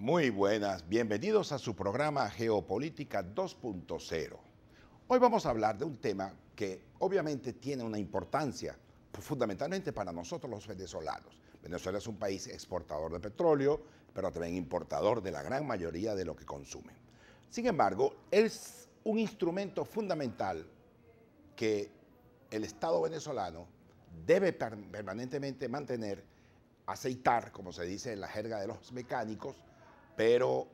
Muy buenas, bienvenidos a su programa Geopolítica 2.0. Hoy vamos a hablar de un tema que obviamente tiene una importancia fundamentalmente para nosotros los venezolanos. Venezuela es un país exportador de petróleo, pero también importador de la gran mayoría de lo que consume. Sin embargo, es un instrumento fundamental que el Estado venezolano debe permanentemente mantener, aceitar, como se dice en la jerga de los mecánicos, pero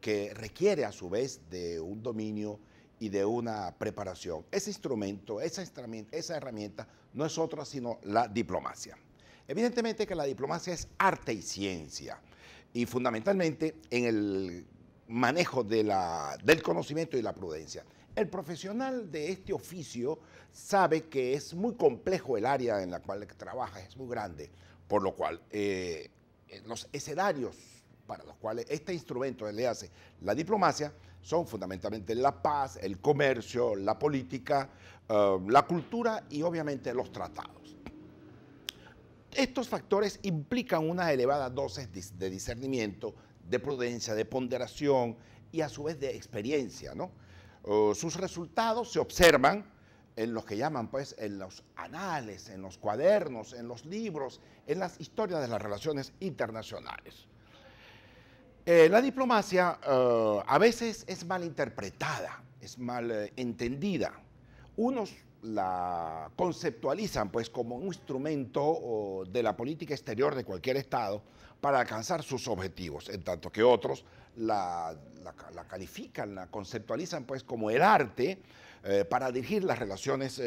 que requiere a su vez de un dominio y de una preparación. Ese instrumento, esa herramienta, no es otra sino la diplomacia. Evidentemente que la diplomacia es arte y ciencia y fundamentalmente en el manejo del conocimiento y la prudencia. El profesional de este oficio sabe que es muy complejo el área en la cual trabaja, es muy grande, por lo cual eh, los escenarios para los cuales este instrumento le hace la diplomacia son fundamentalmente la paz, el comercio, la política, eh, la cultura y obviamente los tratados. Estos factores implican una elevada dosis de discernimiento, de prudencia, de ponderación y a su vez de experiencia, ¿no? sus resultados se observan en los que llaman, pues, en los anales, en los cuadernos, en los libros, en las historias de las relaciones internacionales. Eh, la diplomacia eh, a veces es mal interpretada, es mal eh, entendida. Unos la conceptualizan pues como un instrumento de la política exterior de cualquier Estado para alcanzar sus objetivos, en tanto que otros la, califican, la conceptualizan pues como el arte para dirigir las relaciones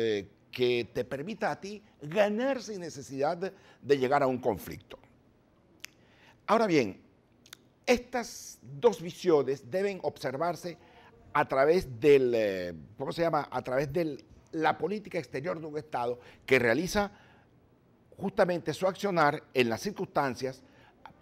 que te permita a ti ganar sin necesidad de, llegar a un conflicto. Ahora bien, estas dos visiones deben observarse a través del, eh, ¿cómo se llama? A través de la política exterior de un Estado que realiza justamente su accionar en las circunstancias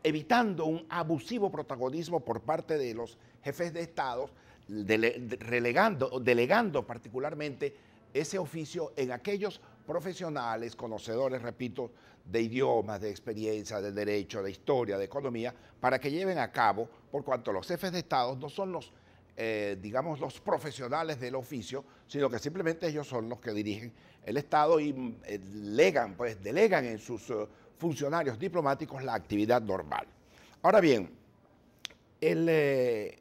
evitando un abusivo protagonismo por parte de los jefes de Estado, relegando, delegando particularmente ese oficio en aquellos profesionales, conocedores, repito, de idiomas, de experiencia, de derecho, de historia, de economía, para que lleven a cabo, por cuanto los jefes de Estado no son los, eh, digamos, los profesionales del oficio, sino que simplemente ellos son los que dirigen el Estado y eh, legan, pues delegan en sus eh, funcionarios diplomáticos la actividad normal. Ahora bien, el,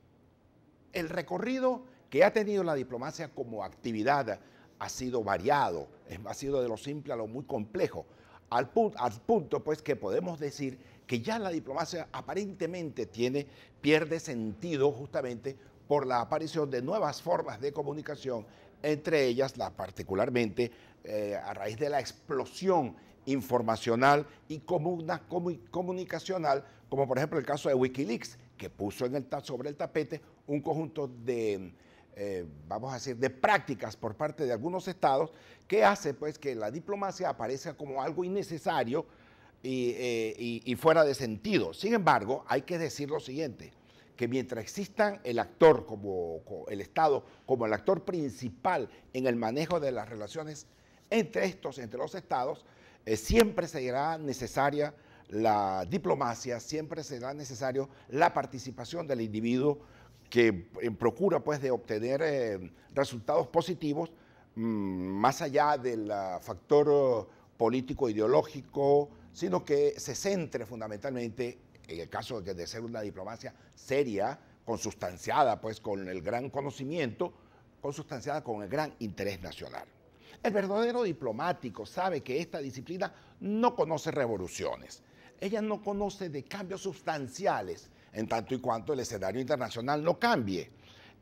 recorrido que ha tenido la diplomacia como actividad ha sido variado, ha sido de lo simple a lo muy complejo, al, al punto pues que podemos decir que ya la diplomacia aparentemente tiene, pierde sentido justamente por la aparición de nuevas formas de comunicación, entre ellas la particularmente eh, a raíz de la explosión informacional y comunicacional, como por ejemplo el caso de Wikileaks, que puso sobre el tapete un conjunto de, eh, vamos a decir, de prácticas por parte de algunos estados que hace pues que la diplomacia aparezca como algo innecesario y, eh, fuera de sentido. Sin embargo, hay que decir lo siguiente, que mientras existan el actor como, el Estado como el actor principal en el manejo de las relaciones entre estos, entre los estados, eh, siempre será necesaria la diplomacia, siempre será necesario la participación del individuo que eh, procura pues de obtener eh, resultados positivos mm, más allá del factor político ideológico, sino que se centre fundamentalmente en el caso de, de ser una diplomacia seria, consustanciada pues con el gran conocimiento, consustanciada con el gran interés nacional. El verdadero diplomático sabe que esta disciplina no conoce revoluciones. Ella no conoce de cambios sustanciales en tanto y cuanto el escenario internacional no cambie.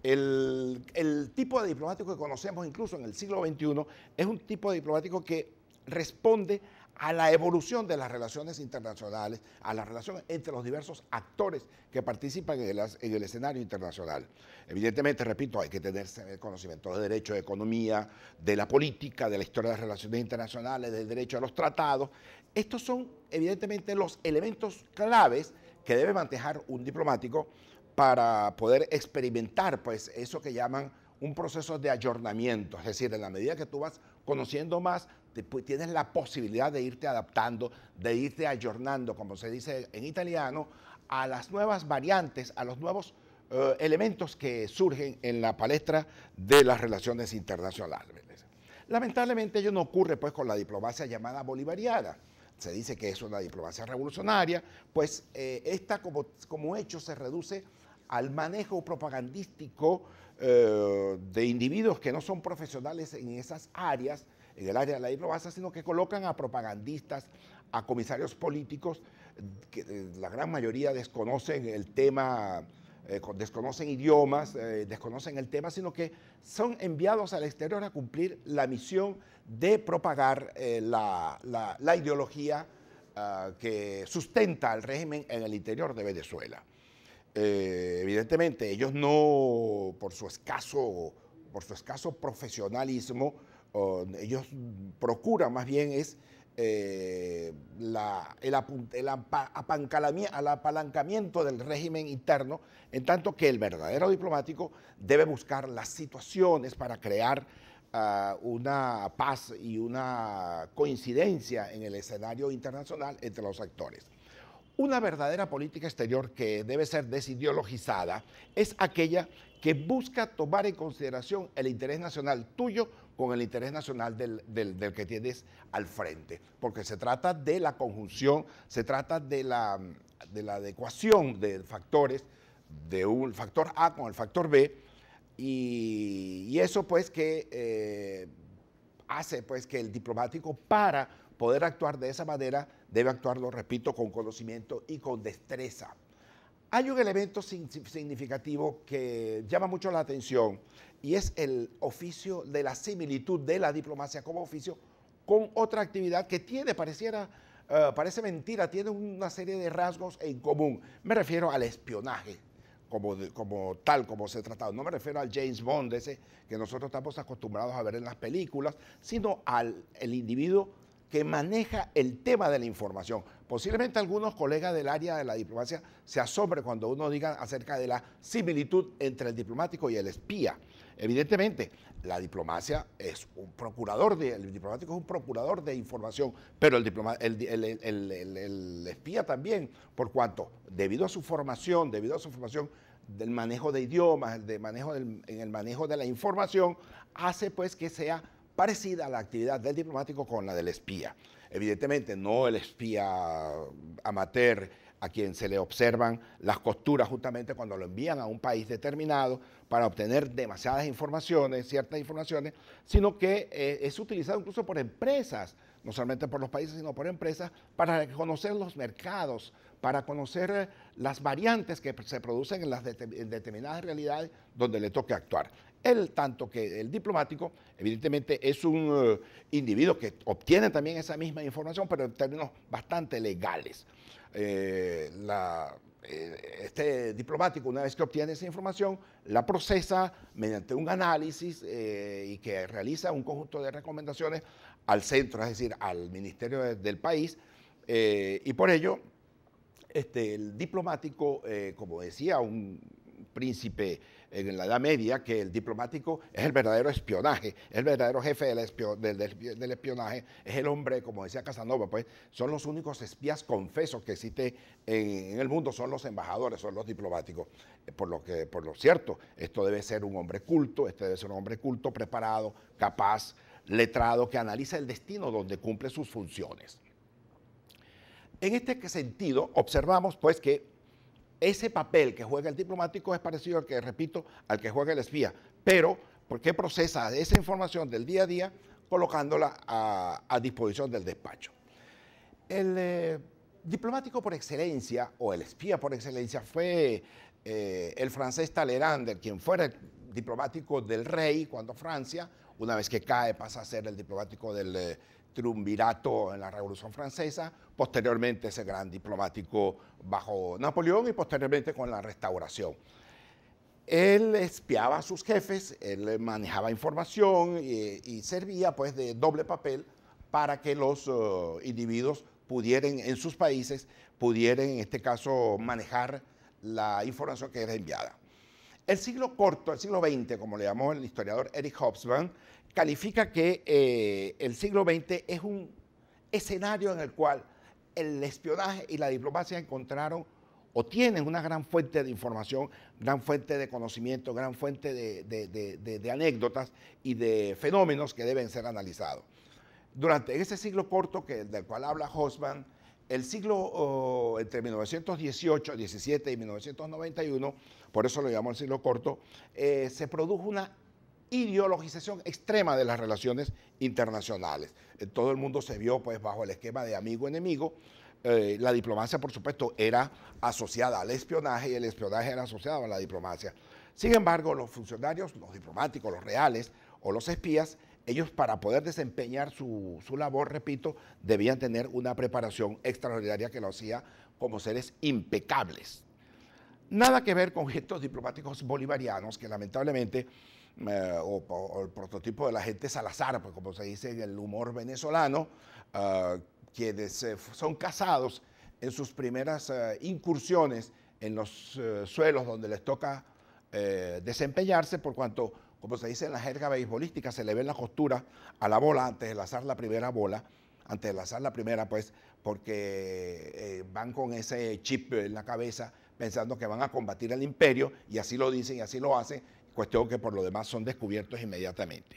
El, el, tipo de diplomático que conocemos incluso en el siglo XXI es un tipo de diplomático que responde a la evolución de las relaciones internacionales, a la relación entre los diversos actores que participan en el, escenario internacional. Evidentemente, repito, hay que tener conocimiento de derecho, de economía, de la política, de la historia de las relaciones internacionales, del derecho a los tratados. Estos son, evidentemente, los elementos claves que debe manejar un diplomático para poder experimentar pues, eso que llaman un proceso de ayornamiento, es decir, en la medida que tú vas conociendo más, tienes la posibilidad de irte adaptando, de irte ayornando, como se dice en italiano, a las nuevas variantes, a los nuevos eh, elementos que surgen en la palestra de las relaciones internacionales. Lamentablemente ello no ocurre pues con la diplomacia llamada bolivariana. Se dice que es una diplomacia revolucionaria, pues eh, esta como, como hecho se reduce al manejo propagandístico eh, de individuos que no son profesionales en esas áreas, en el área de la diplomacia, sino que colocan a propagandistas, a comisarios políticos, que eh, la gran mayoría desconocen el tema, eh, desconocen idiomas, desconocen el tema, sino que son enviados al exterior a cumplir la misión de propagar la, la, ideología ah, que sustenta al régimen en el interior de Venezuela. Eh, evidentemente ellos no, por su escaso, por su escaso profesionalismo, ellos procuran más bien es eh, la, el, apalancamiento del régimen interno, en tanto que el verdadero diplomático debe buscar las situaciones para crear ah, una paz y una coincidencia en el escenario internacional entre los actores. Una verdadera política exterior que debe ser desideologizada es aquella que busca tomar en consideración el interés nacional tuyo con el interés nacional del, que tienes al frente, porque se trata de la conjunción, se trata de la, de la adecuación de factores, de un factor A con el factor B, y, eso pues que eh, hace pues que el diplomático para poder actuar de esa manera debe actuarlo, repito, con conocimiento y con destreza. Hay un elemento significativo que llama mucho la atención y es el oficio de la similitud de la diplomacia como oficio con otra actividad que tiene, pareciera, eh, parece mentira, tiene una serie de rasgos en común. Me refiero al espionaje, como, como, tal, como se ha tratado. No me refiero al James Bond, ese que nosotros estamos acostumbrados a ver en las películas, sino al el individuo que maneja el tema de la información. Posiblemente algunos colegas del área de la diplomacia se asombren cuando uno diga acerca de la similitud entre el diplomático y el espía. Evidentemente, la diplomacia es un procurador, de, el diplomático es un procurador de información, pero el, espía también, por cuanto, debido a su formación, debido a su formación del manejo de idiomas, de manejo en el manejo de la información, hace pues que sea parecida a la actividad del diplomático con la del espía. Evidentemente, no el espía amateur a quien se le observan las costuras justamente cuando lo envían a un país determinado para obtener demasiadas informaciones, ciertas informaciones, sino que eh, es utilizado incluso por empresas, no solamente por los países, sino por empresas, para conocer los mercados, para conocer eh, las variantes que se producen en, las determinadas realidades donde le toque actuar. Él, tanto que el diplomático, evidentemente es un eh, individuo que obtiene también esa misma información, pero en términos bastante legales. Eh, este diplomático, una vez que obtiene esa información, la procesa mediante un análisis y que realiza un conjunto de recomendaciones al centro, es decir, al ministerio del país, y por ello este, el diplomático, eh, como decía un príncipe en la Edad Media, que el diplomático es el verdadero espionaje, es el verdadero jefe del, espionaje, es el hombre, como decía Casanova, pues son los únicos espías confesos que existen en, el mundo, son los embajadores, son los diplomáticos. Eh, por lo, que, por lo cierto, esto debe ser un hombre culto, este debe ser un hombre culto, preparado, capaz, letrado, que analiza el destino donde cumple sus funciones. En este sentido, observamos pues que ese papel que juega el diplomático es parecido al que, repito, al que juega el espía, pero ¿por qué procesa esa información del día a día colocándola a, disposición del despacho? El eh, diplomático por excelencia, o el espía por excelencia, fue eh, el francés Talleyrand, quien fuera el diplomático del rey cuando Francia, una vez que cae, pasa a ser el diplomático del, eh, triunvirato en la Revolución Francesa, posteriormente ese gran diplomático bajo Napoleón y posteriormente con la Restauración. Él espiaba a sus jefes, él manejaba información y, servía pues de doble papel para que los uh, individuos pudieran en sus países, pudieran en este caso manejar la información que era enviada. El siglo corto, el siglo XX, como le llamó el historiador Eric Hobsbawm, califica que eh, el siglo XX es un escenario en el cual el espionaje y la diplomacia encontraron o tienen una gran fuente de información, gran fuente de conocimiento, gran fuente de, anécdotas y de fenómenos que deben ser analizados. Durante ese siglo corto que, del cual habla Hosman, el siglo entre 1918, 17 y 1991, por eso lo llamamos el siglo corto, eh, se produjo una ideologización extrema de las relaciones internacionales. todo el mundo se vio pues bajo el esquema de amigo-enemigo, eh, la diplomacia, por supuesto, era asociada al espionaje y el espionaje era asociado a la diplomacia. Sin embargo, los funcionarios, los diplomáticos, los reales o los espías, ellos para poder desempeñar su, labor, repito, debían tener una preparación extraordinaria que lo hacía como seres impecables. Nada que ver con estos diplomáticos bolivarianos que lamentablemente, eh, o, el prototipo de la gente Salazar, pues como se dice en el humor venezolano, uh, quienes eh, son casados en sus primeras eh, incursiones en los eh, suelos donde les toca desempeñarse, por cuanto, como se dice en la jerga beisbolística, se le ven la costura a la bola antes de lanzar la primera bola, antes de lanzar la primera, pues, porque van con ese chip en la cabeza pensando que van a combatir al imperio, y así lo dicen y así lo hacen, cuestión que por lo demás son descubiertos inmediatamente.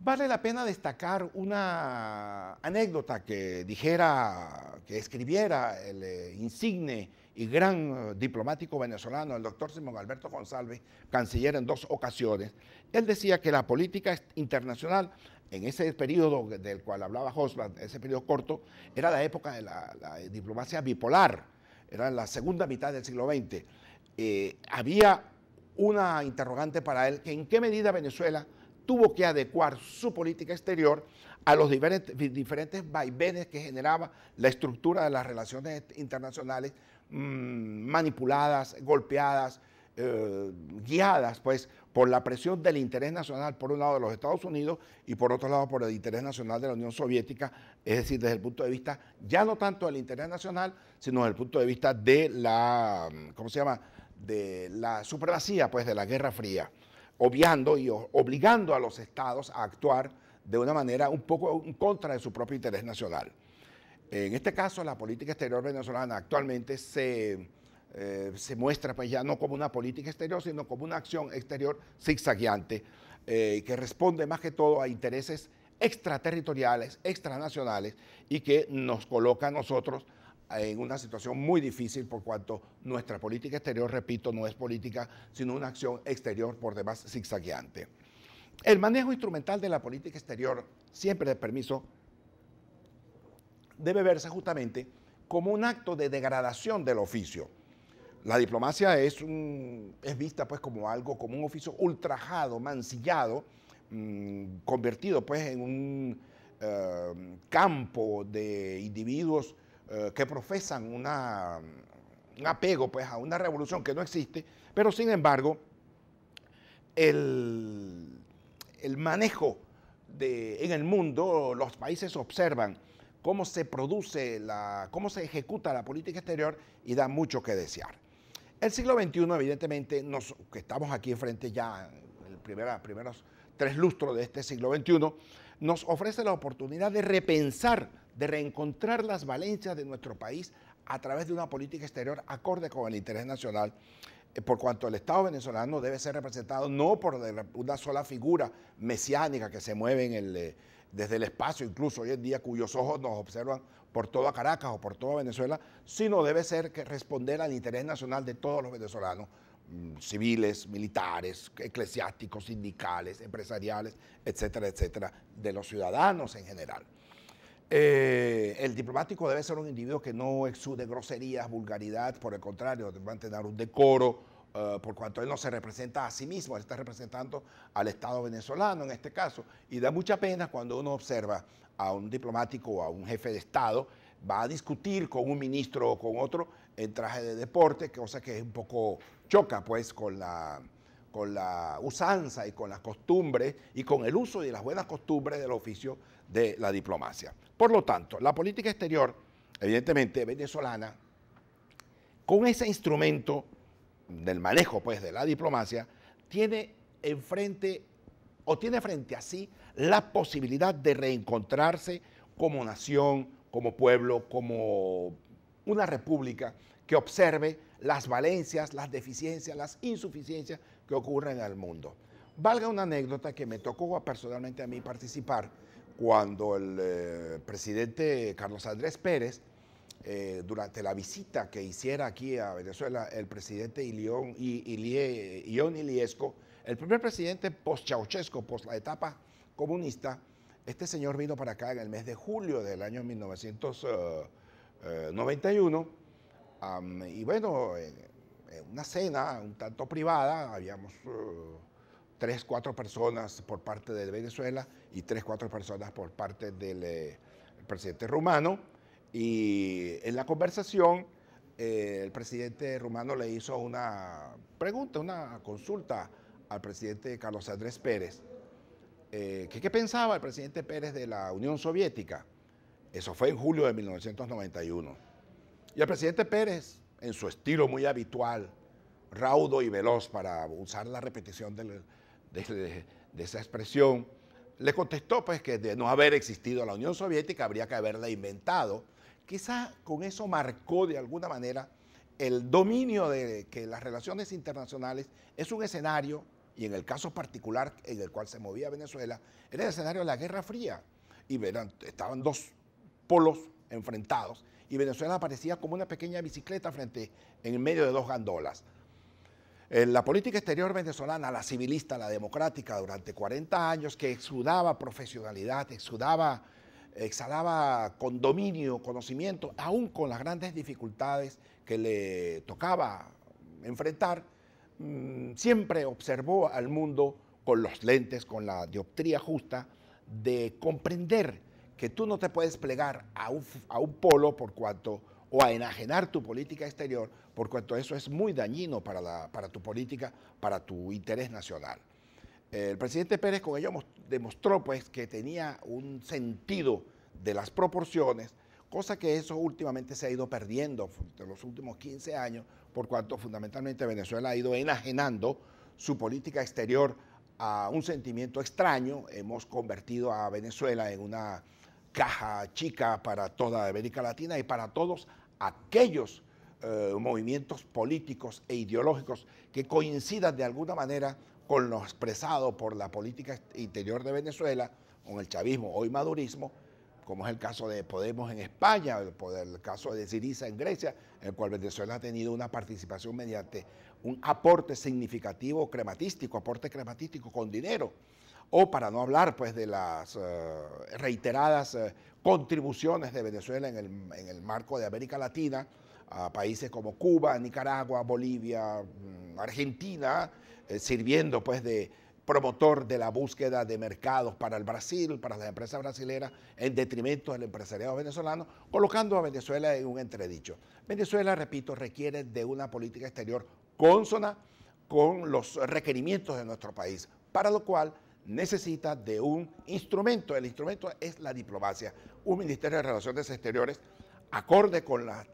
Vale la pena destacar una anécdota que dijera, que escribiera el eh, insigne y gran eh, diplomático venezolano, el doctor Simón Alberto González, canciller en dos ocasiones. Él decía que la política internacional, en ese periodo del cual hablaba Hosman, ese periodo corto, era la época de la, diplomacia bipolar, era la segunda mitad del siglo XX. Eh, había una interrogante para él, que en qué medida Venezuela tuvo que adecuar su política exterior a los diferentes, vaivenes que generaba la estructura de las relaciones internacionales mm, manipuladas, golpeadas, eh, guiadas pues por la presión del interés nacional por un lado de los Estados Unidos y por otro lado por el interés nacional de la Unión Soviética, es decir, desde el punto de vista ya no tanto del interés nacional, sino desde el punto de vista de la, ¿cómo se llama?, de la supremacía pues de la Guerra Fría obviando y obligando a los estados a actuar de una manera un poco en contra de su propio interés nacional. En este caso, la política exterior venezolana actualmente se, eh, se muestra pues ya no como una política exterior, sino como una acción exterior zigzagueante, eh, que responde más que todo a intereses extraterritoriales, extranacionales, y que nos coloca a nosotros en una situación muy difícil por cuanto nuestra política exterior, repito, no es política, sino una acción exterior por demás zigzagueante. El manejo instrumental de la política exterior, siempre de permiso, debe verse justamente como un acto de degradación del oficio. La diplomacia es, vista pues como algo, como un oficio ultrajado, mancillado, mm, convertido pues en un eh, campo de individuos eh, que profesan una, un apego pues, a una revolución que no existe, pero sin embargo, el, manejo en el mundo, los países observan cómo se produce, la, cómo se ejecuta la política exterior y da mucho que desear. El siglo XXI, evidentemente, nos, que estamos aquí enfrente ya, en los primeros tres lustros de este siglo XXI, nos ofrece la oportunidad de repensar de reencontrar las valencias de nuestro país a través de una política exterior acorde con el interés nacional, eh, por cuanto el Estado venezolano debe ser representado no por una sola figura mesiánica que se mueve en el, eh, desde el espacio, incluso hoy en día, cuyos ojos nos observan por toda Caracas o por toda Venezuela, sino debe ser que responder al interés nacional de todos los venezolanos, mm, civiles, militares, eclesiásticos, sindicales, empresariales, etcétera, etcétera, de los ciudadanos en general. Eh, el diplomático debe ser un individuo que no exude groserías, vulgaridad, por el contrario, debe mantener un decoro, eh, por cuanto él no se representa a sí mismo, él está representando al Estado venezolano en este caso. Y da mucha pena cuando uno observa a un diplomático o a un jefe de Estado, va a discutir con un ministro o con otro en traje de deporte, cosa que es un poco choca pues con la, con la usanza y con las costumbres y con el uso de las buenas costumbres del oficio de la diplomacia. Por lo tanto, la política exterior, evidentemente venezolana, con ese instrumento del manejo pues, de la diplomacia, tiene enfrente o tiene frente a sí la posibilidad de reencontrarse como nación, como pueblo, como una república que observe las valencias, las deficiencias, las insuficiencias que ocurren en el mundo. Valga una anécdota que me tocó personalmente a mí participar cuando el eh, presidente Carlos Andrés Pérez, eh, durante la visita que hiciera aquí a Venezuela, el presidente Ilión, Ion Iliesco, el primer presidente post-Ceausescu, post la etapa comunista, este señor vino para acá en el mes de julio del año 1991 y bueno, en, una cena un tanto privada, habíamos uh, tres, cuatro personas por parte de Venezuela y tres, cuatro personas por parte del eh, presidente rumano. Y en la conversación, eh, el presidente rumano le hizo una pregunta, una consulta al presidente Carlos Andrés Pérez. Eh, ¿Qué pensaba el presidente Pérez de la Unión Soviética? Eso fue en julio de 1991. Y el presidente Pérez en su estilo muy habitual, raudo y veloz para usar la repetición de, esa expresión, le contestó pues que de no haber existido la Unión Soviética habría que haberla inventado. Quizá con eso marcó de alguna manera el dominio de que las relaciones internacionales es un escenario, y en el caso particular en el cual se movía Venezuela, era el escenario de la Guerra Fría. Y estaban dos polos enfrentados y Venezuela aparecía como una pequeña bicicleta frente en medio de dos gandolas. En la política exterior venezolana, la civilista, la democrática, durante 40 años, que exudaba profesionalidad, exudaba, exhalaba con dominio, conocimiento, aún con las grandes dificultades que le tocaba enfrentar, mm, siempre observó al mundo con los lentes, con la dioptría justa de comprender que tú no te puedes plegar a un, polo por cuanto, o a enajenar tu política exterior, por cuanto eso es muy dañino para, para tu política, para tu interés nacional. El presidente Pérez con ello demostró pues, que tenía un sentido de las proporciones, cosa que eso últimamente se ha ido perdiendo en los últimos 15 años, por cuanto fundamentalmente Venezuela ha ido enajenando su política exterior a un sentimiento extraño. Hemos convertido a Venezuela en una caja chica para toda América Latina y para todos aquellos eh, movimientos políticos e ideológicos que coincidan de alguna manera con lo expresado por la política interior de Venezuela, con el chavismo, hoy madurismo, como es el caso de Podemos en España, el, el caso de Siriza en Grecia, en el cual Venezuela ha tenido una participación mediante un aporte significativo crematístico, aporte crematístico con dinero. O para no hablar pues de las eh, reiteradas eh, contribuciones de Venezuela en el, marco de América Latina a países como Cuba, Nicaragua, Bolivia, mm, Argentina, sirviendo pues de promotor de la búsqueda de mercados para el Brasil, para las empresas brasileras, en detrimento del empresariado venezolano, colocando a Venezuela en un entredicho. Venezuela, repito, requiere de una política exterior consona con los requerimientos de nuestro país, para lo cual necesita de un instrumento. El instrumento es la diplomacia. Un Ministerio de Relaciones Exteriores, acorde con las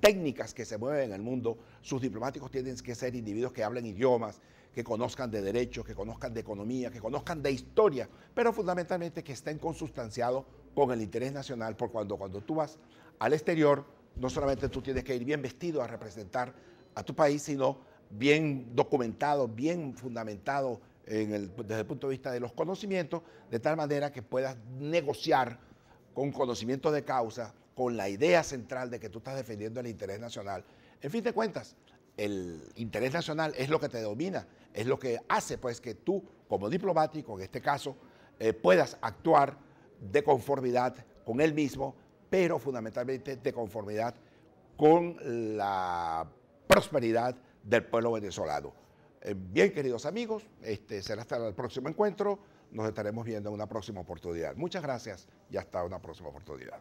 técnicas que se mueven en el mundo, sus diplomáticos tienen que ser individuos que hablen idiomas, que conozcan de derechos, que conozcan de economía, que conozcan de historia, pero fundamentalmente que estén consustanciados con el interés nacional, por cuando, cuando tú vas al exterior, no solamente tú tienes que ir bien vestido a representar a tu país, sino bien documentado, bien fundamentado desde el punto de vista de los conocimientos, de tal manera que puedas negociar con conocimiento de causa, con la idea central de que tú estás defendiendo el interés nacional. En fin de cuentas, el interés nacional es lo que te domina, es lo que hace pues que tú, como diplomático, en este caso, eh, puedas actuar de conformidad con él mismo, pero fundamentalmente de conformidad con la prosperidad del pueblo venezolano. Eh, bien, queridos amigos, este será hasta el próximo encuentro. Nos estaremos viendo en una próxima oportunidad. Muchas gracias y hasta una próxima oportunidad.